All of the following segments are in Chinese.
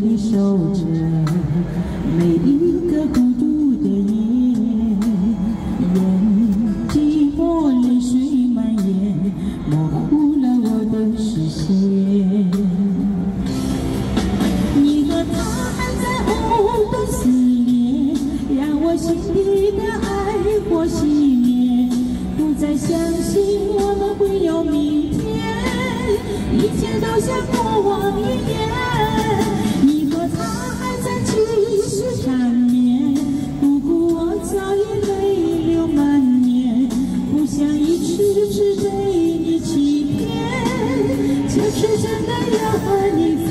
里守着每一个孤独的夜，眼寂寞泪水蔓延，模糊了我的视线。你和他还在藕断丝连，让我心底的爱火熄灭，不再相信我们会有明天，一切都像过往云烟。是真的要和你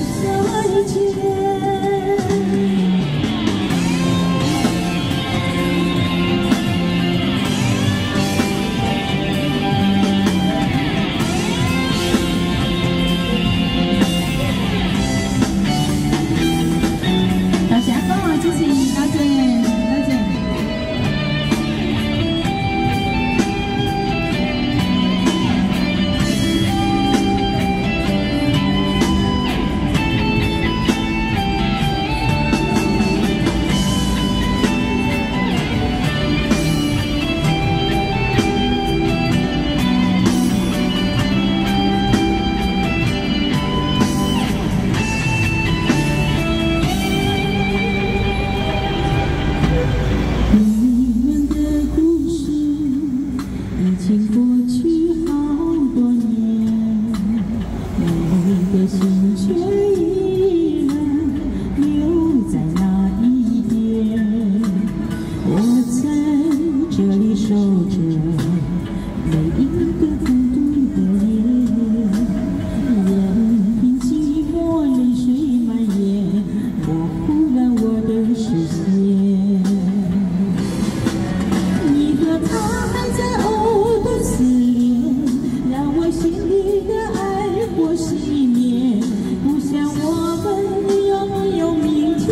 去想我们拥有明天，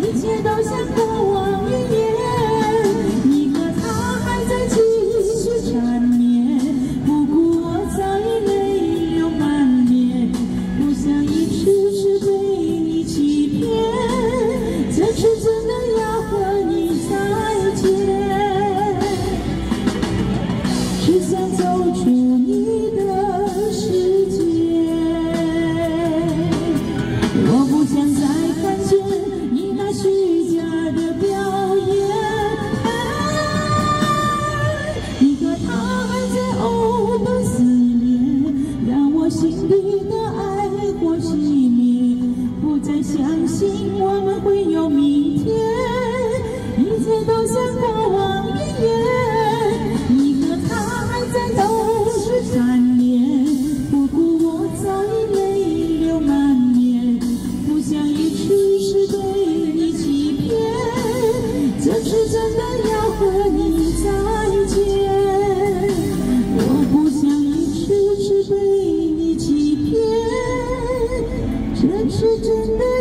一切都像过往云烟。你和他还在继续缠绵，不顾我早已泪流满面，不想一次次被你欺骗，这次真的要和你再见。只想走出你再相信我们会有明天，一切都像过往云烟。你和他还在都是缠绵，不顾我早已泪流满面，不想一次次被你欺骗，这次真的要和你全世界的